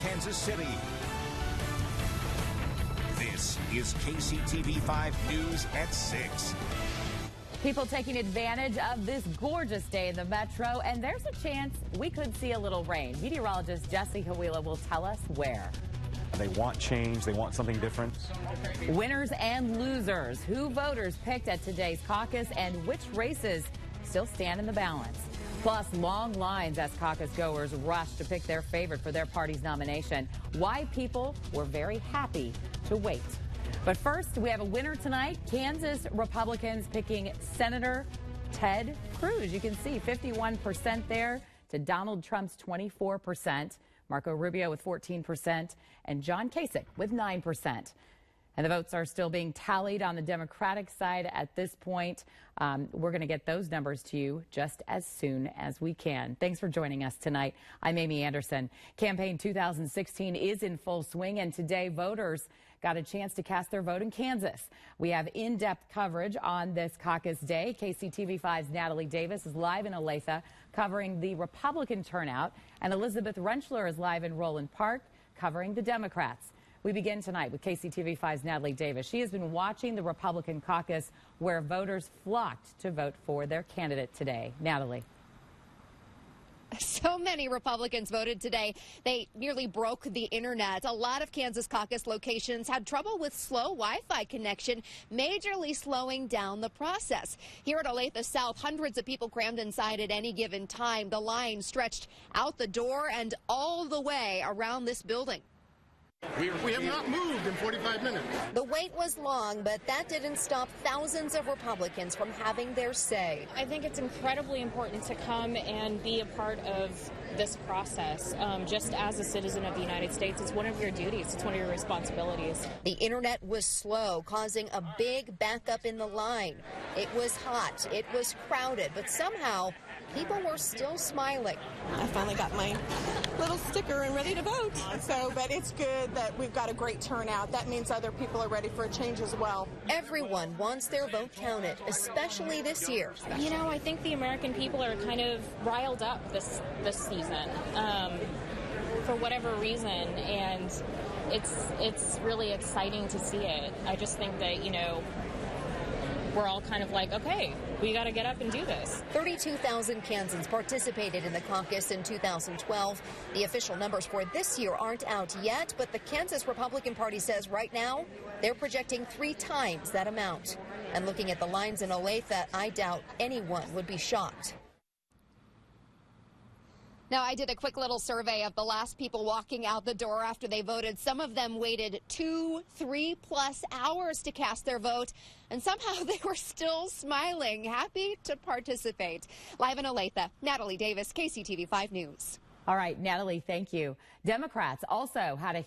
Kansas City. This is KCTV 5 News at 6. People taking advantage of this gorgeous day in the metro, and there's a chance we could see a little rain. Meteorologist Jesse Hawila will tell us where. They want change, they want something different. Winners and losers, who voters picked at today's caucus, and which races still stand in the balance. Plus, long lines as caucus goers rush to pick their favorite for their party's nomination. Why people were very happy to wait. But first, we have a winner tonight. Kansas Republicans picking Senator Ted Cruz. You can see 51% there to Donald Trump's 24%, Marco Rubio with 14%, and John Kasich with 9%. And the votes are still being tallied on the Democratic side at this point. Um, we're going to get those numbers to you just as soon as we can. Thanks for joining us tonight. I'm Amy Anderson. Campaign 2016 is in full swing, and today voters got a chance to cast their vote in Kansas. We have in-depth coverage on this caucus day. KCTV5's Natalie Davis is live in Olathe covering the Republican turnout, and Elizabeth Rentschler is live in Roeland Park covering the Democrats. We begin tonight with KCTV5's Natalie Davis. She has been watching the Republican caucus where voters flocked to vote for their candidate today. Natalie. So many Republicans voted today. They nearly broke the internet. A lot of Kansas caucus locations had trouble with slow Wi-Fi connection, majorly slowing down the process. Here at Olathe South, hundreds of people crammed inside at any given time. The line stretched out the door and all the way around this building. We, we have not moved in 45 minutes. The wait was long, but that didn't stop thousands of Republicans from having their say. I think it's incredibly important to come and be a part of this process. Um, just as a citizen of the United States, it's one of your duties, it's one of your responsibilities. The internet was slow, causing a big backup in the line. It was hot, it was crowded, but somehow people were still smiling. I finally got my little sticker and ready to vote. So, but it's good that we've got a great turnout. That means other people are ready for a change as well. Everyone wants their vote counted, especially this year. You know, I think the American people are kind of riled up this this season um, for whatever reason, and it's it's really exciting to see it. I just think that you know we're all kind of like, okay, we got to get up and do this. 32,000 Kansans participated in the caucus in 2012. The official numbers for this year aren't out yet, but the Kansas Republican Party says right now they're projecting three times that amount. And looking at the lines in Olathe, I doubt anyone would be shocked. Now, I did a quick little survey of the last people walking out the door after they voted. Some of them waited two, three plus hours to cast their vote, and somehow they were still smiling, happy to participate. Live in Olathe, Natalie Davis, KCTV 5 News. All right, Natalie, thank you. Democrats also had a